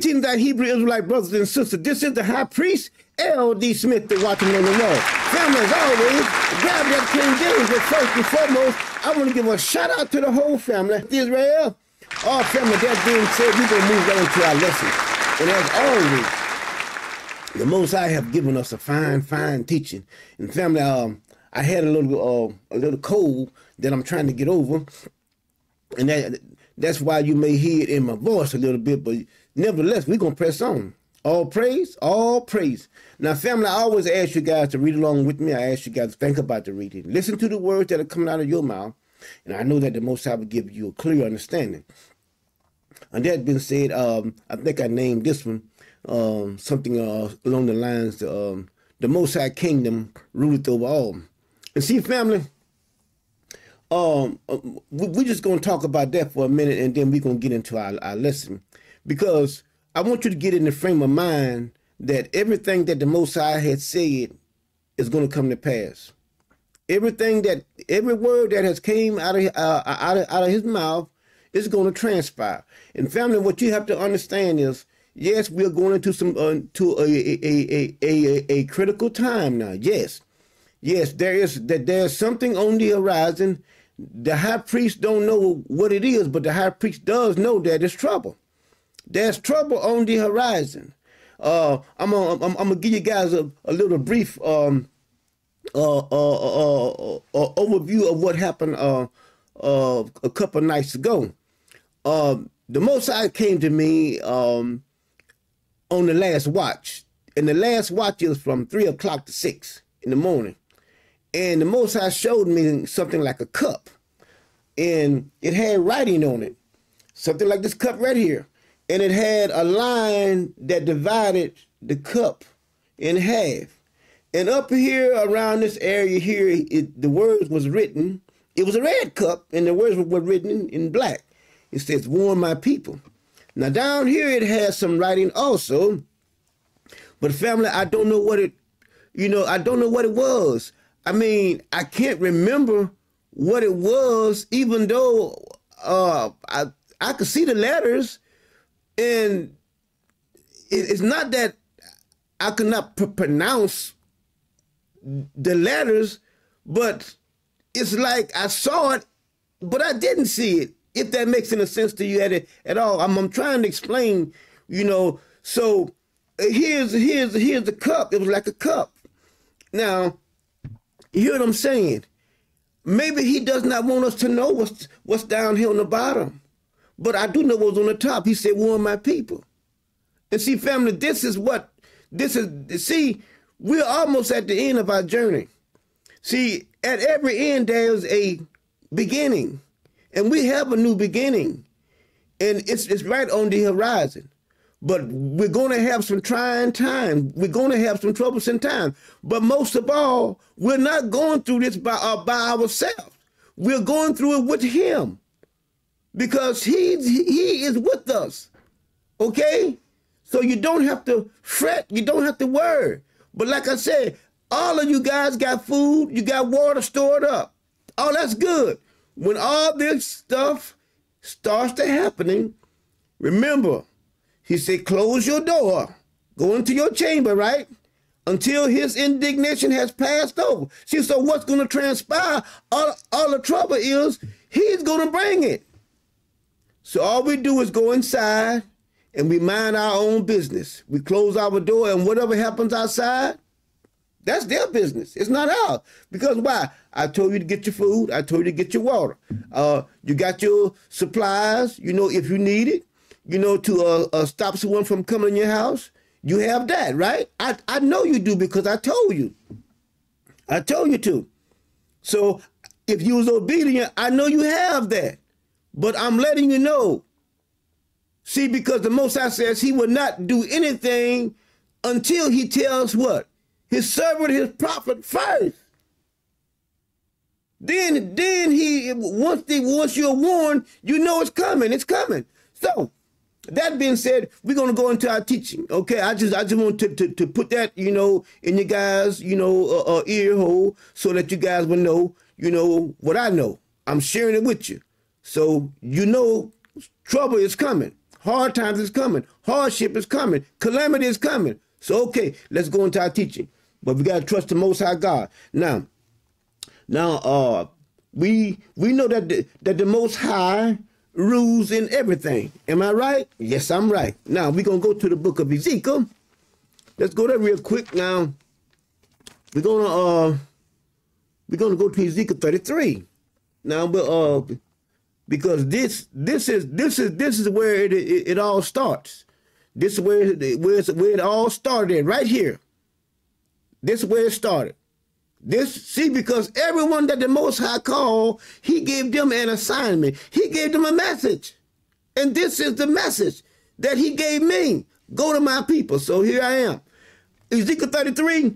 Greetings, our Hebrew Israelite brothers and sisters. This is the high priest, L.D. Smith, the watchman on the wall. Family, as always, grab that King James, but first and foremost, I want to give a shout out to the whole family, Israel. All family, that being said, we're going to move right into our lesson. And as always, the Most High have given us a fine, fine teaching. And family, um, I had a little, uh, a little cold that I'm trying to get over, and that that's why you may hear it in my voice a little bit, but nevertheless, we're gonna press on. All praise, all praise. Now, family, I always ask you guys to read along with me. I ask you guys to think about the reading. Listen to the words that are coming out of your mouth. And I know that the Most High will give you a clear understanding. And that being said, um, I think I named this one um, something uh, along the lines um, the Most High Kingdom ruleth over all. And see, family, um, we're just going to talk about that for a minute and then we're going to get into our, our lesson. Because I want you to get in the frame of mind that everything that the Most High had said is going to come to pass. Everything that, every word that has came out of, uh, out of, out of his mouth is going to transpire. And family, what you have to understand is, yes, we're going into some, uh, to a, a, a, a, a critical time now. Yes. Yes, there is that there's something on the horizon the high priest don't know what it is, but the high priest does know that it's trouble. There's trouble on the horizon. Uh, I'm gonna I'm, I'm, give you guys a, a little brief um, uh, uh, uh, uh overview of what happened uh, uh, a couple nights ago. Um, the Most High came to me um, on the last watch, and the last watch is from three o'clock to six in the morning. And the Most High showed me something like a cup. And it had writing on it. Something like this cup right here. And it had a line that divided the cup in half. And up here around this area here, it, the words was written. It was a red cup, and the words were written in, black. It says, warn my people. Now down here it has some writing also. But family, I don't know what it, you know, I don't know what it was. I mean, I can't remember what it was, even though uh, I I could see the letters, and it, it's not that I could not pr pronounce the letters, but it's like I saw it, but I didn't see it. If that makes any sense to you at at all, I'm, I'm trying to explain. You know, so here's here's here's the cup. It was like a cup. Now you hear what I'm saying? Maybe he does not want us to know what's what's down here on the bottom. But I do know what was on the top. He said, warn my people. And see, family, this is what this is see, we're almost at the end of our journey. See, at every end there's a beginning. And we have a new beginning. And it's it's right on the horizon. But we're going to have some trying time. We're going to have some troublesome time. But most of all, we're not going through this by, uh, by ourselves. We're going through it with him because he's, he is with us. Okay? So you don't have to fret. You don't have to worry. But like I said, all of you guys got food. You got water stored up. Oh, that's good. When all this stuff starts to happening, remember, he said, close your door, go into your chamber, right? Until his indignation has passed over. See, so what's going to transpire? All, all the trouble is he's going to bring it. So all we do is go inside and we mind our own business. We close our door and whatever happens outside, that's their business. It's not ours. Because why? I told you to get your food. I told you to get your water. Uh, you got your supplies, you know, if you need it you know, to uh, uh, stop someone from coming in your house, you have that, right? I, I know you do because I told you. I told you to. So if you was obedient, I know you have that. But I'm letting you know. See, because the Most High says he will not do anything until he tells what? His servant, his prophet first. Then, then he once they once you're warned, you know it's coming. It's coming. So that being said, we're gonna go into our teaching. Okay, I just I just want to, to, to put that you know in your guys you know uh, uh, ear hole so that you guys will know you know what I know. I'm sharing it with you, so you know trouble is coming. Hard times is coming. Hardship is coming. Calamity is coming. So okay, let's go into our teaching. But we gotta trust the Most High God. Now, now, uh, we we know that the, that the Most High rules in everything. Am I right? Yes, I'm right. Now we're gonna go to the book of Ezekiel. Let's go there real quick. Now we're gonna uh we're gonna go to Ezekiel 33. Now, but uh because this this is this is this is where it it, it all starts. This is where where, where it all started right here. This is where it started. This, see, because everyone that the Most High called, he gave them an assignment. He gave them a message. And this is the message that he gave me. Go to my people. So here I am. Ezekiel 33,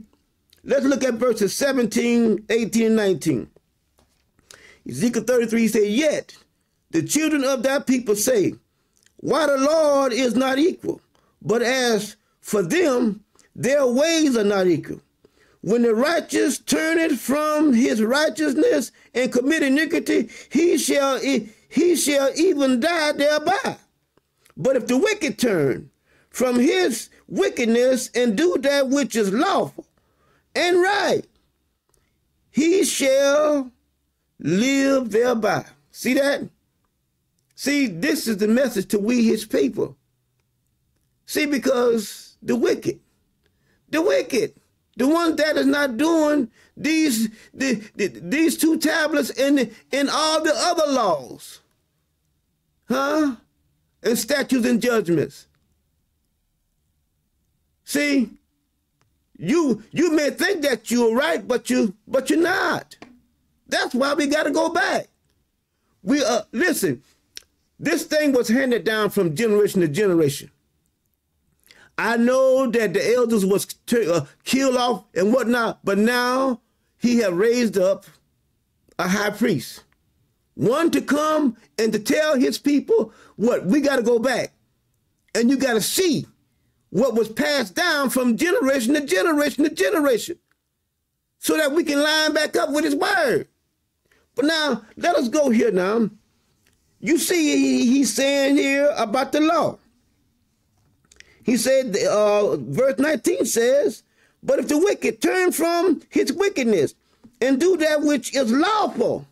let's look at verses 17, 18, and 19. Ezekiel 33 said, Yet the children of that people say, Why the Lord is not equal, but as for them, their ways are not equal. When the righteous turneth from his righteousness and commit iniquity, he shall he shall even die thereby. But if the wicked turn from his wickedness and do that which is lawful and right, he shall live thereby. See that? See, this is the message to we his people. See, because the wicked, the wicked, the one that is not doing these the, the, these two tablets and in all the other laws, huh? And statutes and judgments. See, you you may think that you're right, but you but you're not. That's why we got to go back. We uh listen. This thing was handed down from generation to generation. I know that the elders was uh, killed off and whatnot, but now he have raised up a high priest, one to come and to tell his people what we got to go back, and you got to see what was passed down from generation to generation to generation, so that we can line back up with his word. But now let us go here now. You see, he's saying here about the law. He said, uh, verse 19 says, But if the wicked turn from his wickedness and do that which is lawful,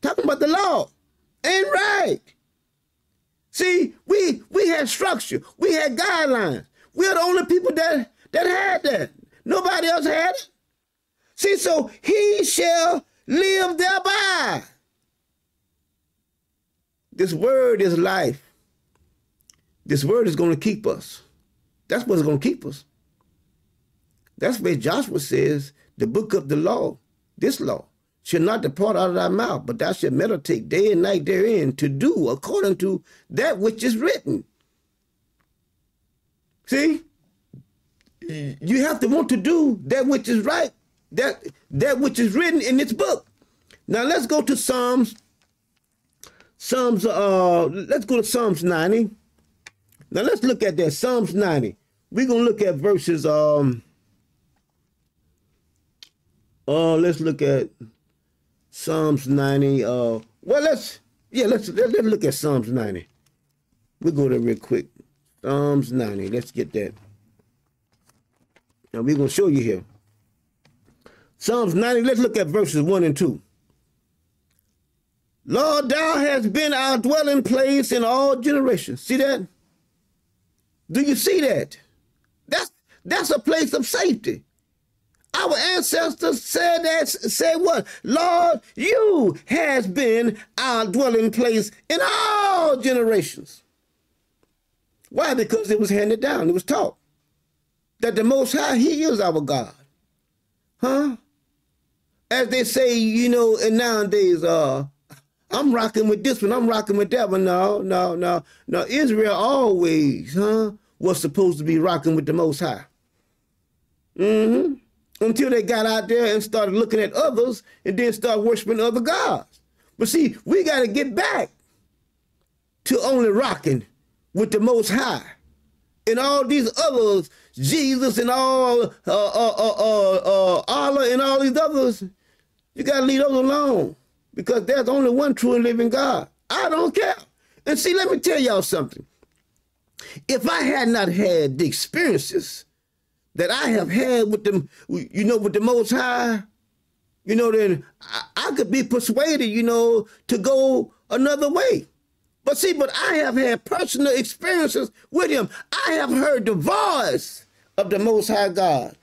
talking about the law, ain't right. See, we we had structure, we had guidelines. We're the only people that that had that. Nobody else had it. See, so he shall live thereby. This word is life. This word is going to keep us. That's what's going to keep us. That's where Joshua says, the book of the law, this law, shall not depart out of thy mouth, but thou shalt meditate day and night therein to do according to that which is written. See? You have to want to do that which is right, that that which is written in this book. Now let's go to Psalms. Psalms, uh, let's go to Psalms 90. Now let's look at that. Psalms 90 we're gonna look at verses um uh let's look at psalms 90 uh well let's yeah let's let's look at psalms 90 we'll go there real quick. Psalms 90 let's get that. Now we're gonna show you here. Psalms 90 let's look at verses 1 and 2 lord thou hast been our dwelling place in all generations see that do you see that that's that's a place of safety. Our ancestors said that said what? Lord, you has been our dwelling place in all generations. Why? Because it was handed down, it was taught. That the most high, he is our God. Huh? As they say, you know, and nowadays, uh, I'm rocking with this one, I'm rocking with that one. No, no, no, no. Israel always, huh? was supposed to be rocking with the Most High. Mm-hmm. Until they got out there and started looking at others and then start worshiping other gods. But see, we got to get back to only rocking with the Most High. And all these others, Jesus and all, uh, uh, uh, uh, uh Allah and all these others, you got to leave those alone because there's only one true and living God. I don't care. And see, let me tell y'all something. If I had not had the experiences that I have had with them, you know, with the Most High, you know, then I, I could be persuaded, you know, to go another way. But see, but I have had personal experiences with him. I have heard the voice of the Most High God.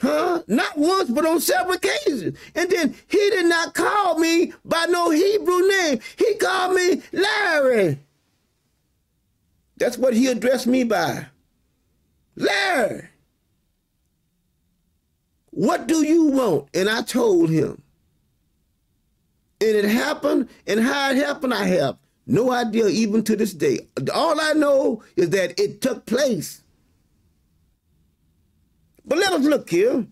Huh? Not once, but on several occasions. And then he did not call me by no Hebrew name. He called me Larry. That's what he addressed me by. Larry. What do you want? And I told him. And it happened, and how it happened, I have no idea even to this day. All I know is that it took place. But let us look here.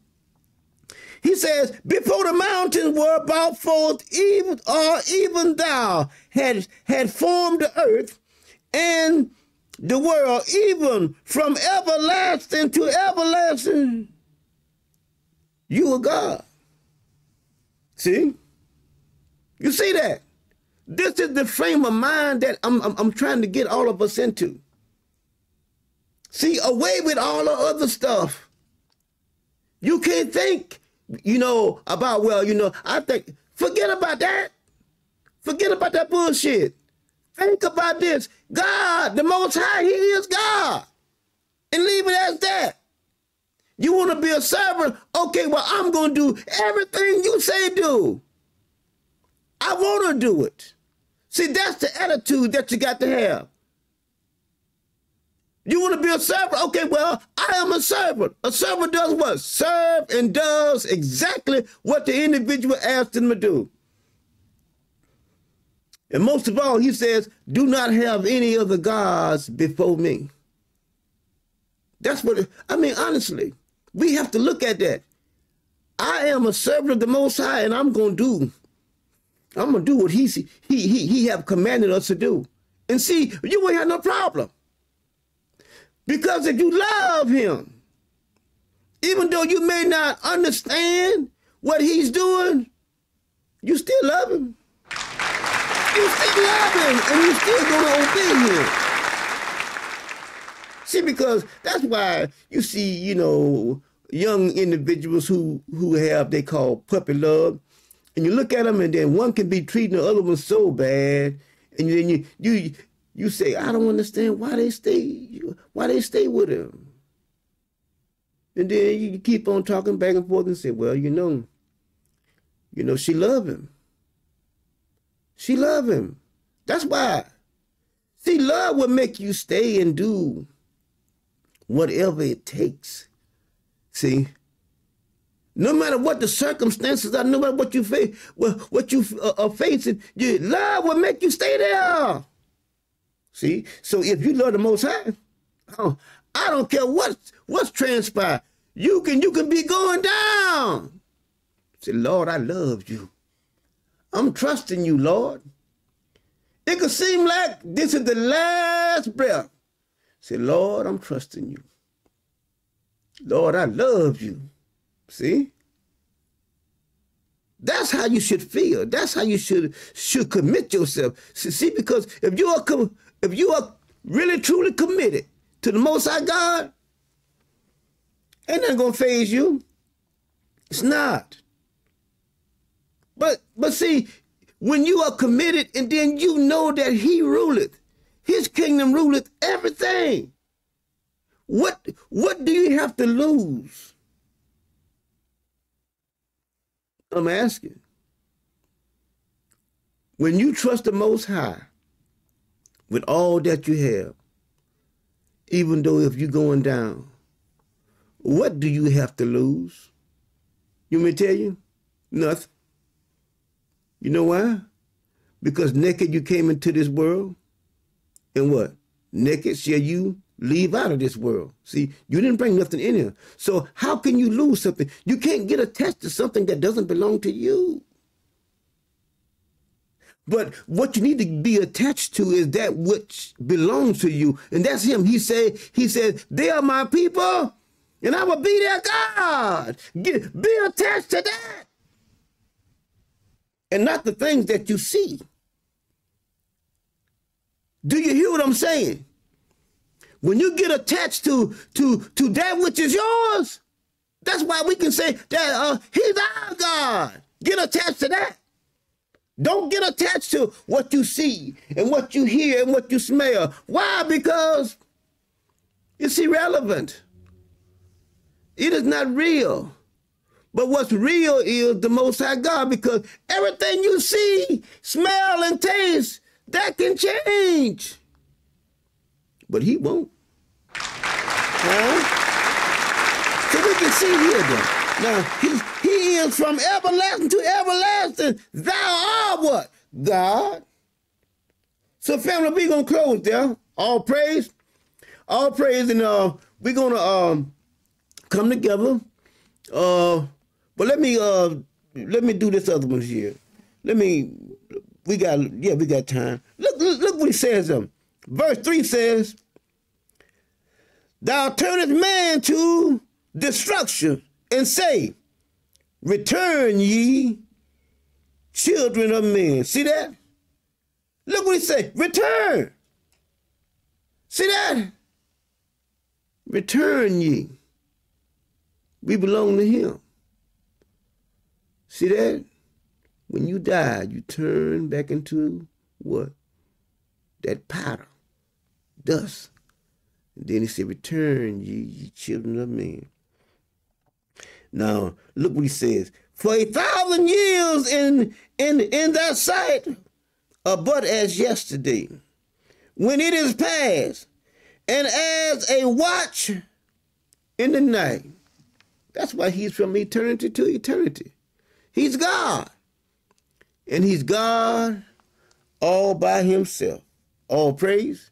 He says, before the mountains were brought forth, even or even thou had had formed the earth and the world, even from everlasting to everlasting. You are God. See? You see that? This is the frame of mind that I'm, I'm, I'm trying to get all of us into. See, away with all the other stuff. You can't think, you know, about, well, you know, I think, forget about that. Forget about that bullshit. Think about this. God, the Most High, He is God. And leave it as that. You want to be a servant? Okay, well, I'm going to do everything you say do. I want to do it. See, that's the attitude that you got to have. You want to be a servant? Okay, well, I am a servant. A servant does what? Serve and does exactly what the individual asked him to do. And most of all, he says, do not have any other gods before me. That's what, I mean, honestly, we have to look at that. I am a servant of the Most High, and I'm going to do, I'm going to do what he, he, he, he have commanded us to do. And see, you won't have no problem. Because if you love him, even though you may not understand what he's doing, you still love him. You still love him, and you still gonna obey him. See, because that's why you see, you know, young individuals who who have they call puppy love, and you look at them, and then one can be treating the other one so bad, and then you you you say, I don't understand why they stay why they stay with him. And then you keep on talking back and forth and say, well, you know, you know, she love him. She love him. That's why. See, love will make you stay and do whatever it takes. See? No matter what the circumstances are, no matter what you face, what, you uh, are facing, love will make you stay there. See? So if you love the Most High, oh, I don't care what what's transpired. You can you can be going down. Say, Lord, I love you. I'm trusting you, Lord. It could seem like this is the last breath. Say, Lord, I'm trusting you. Lord, I love you. See? That's how you should feel. That's how you should should commit yourself. See, because if you are if you are really truly committed to the Most High God, ain't nothing gonna faze you. It's not. But but see, when you are committed and then you know that he ruleth, his kingdom ruleth everything. What what do you have to lose? I'm asking. When you trust the Most High with all that you have, even though if you're going down, what do you have to lose? You may tell you? Nothing. You know why? Because naked you came into this world, and what? Naked shall you leave out of this world. See, you didn't bring nothing in here. So how can you lose something? You can't get attached to something that doesn't belong to you. But what you need to be attached to is that which belongs to you. And that's him. He said, he said, they are my people, and I will be their God. Get, be attached to that and not the things that you see. Do you hear what I'm saying? When you get attached to to to that which is yours, that's why we can say that uh, He's our God. Get attached to that. Don't get attached to what you see and what you hear and what you smell. Why? Because it's irrelevant. It is not real. But what's real is the Most High God because everything you see, smell, and taste, that can change. But He won't. Huh? So we can see here then. Now, he, he is from everlasting to everlasting. Thou art what? God. So, family, going to close there. All praise. All praise. And uh, we're going to um, come together. Uh, but let me uh, let me do this other one here. Let me, we got, yeah, we got time. Look, look, look what he says. Um, verse 3 says, Thou turnest man to destruction and say, Return ye, children of men. See that? Look what he say. Return. See that? Return ye. We belong to him. See that? When you die, you turn back into what? That powder, dust. And then he said, Return ye, ye children of men. Now, look what he says. For a thousand years in in in that sight are but as yesterday, when it is past, and as a watch in the night. That's why he's from eternity to eternity. He's God. And he's God all by himself. All praise.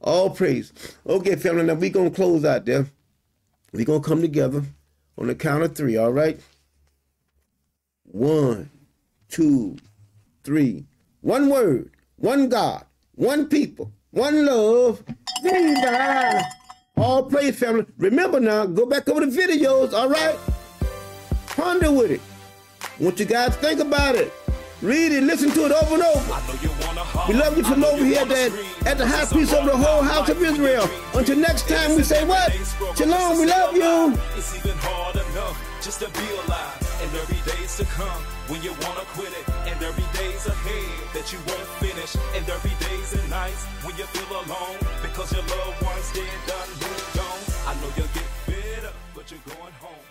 All praise. Okay, family, now we're going to close out there. We're going to come together on the count of three, all right? One, two, three. One word, one God, one people, one love. Viva! All praise, family. Remember now, go back over the videos, all right? Ponder with it. want you guys think about it. Read it, listen to it over and over. We love you from over here at the, at the high priest of the whole house of Israel. Until next time, we say what? Shalom, we love you. It's even hard enough just to be alive. And every day's to come when you wanna quit it. And there'll be days ahead that you won't finish. And there'll be days and nights when you feel alone because your loved ones dead, done, moved on. I know you'll get better, but you're going home.